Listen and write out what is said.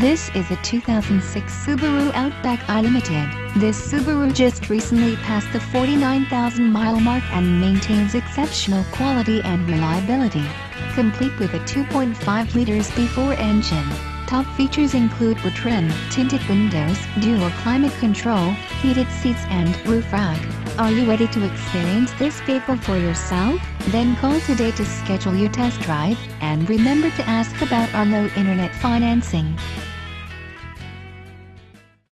This is a 2006 Subaru Outback I Limited. This Subaru just recently passed the 49,000 mile mark and maintains exceptional quality and reliability. Complete with a 2.5 liters V4 engine. Top features include wood trim, tinted windows, dual climate control, heated seats and roof rack. Are you ready to experience this vehicle for yourself? Then call today to schedule your test drive, and remember to ask about our low internet financing.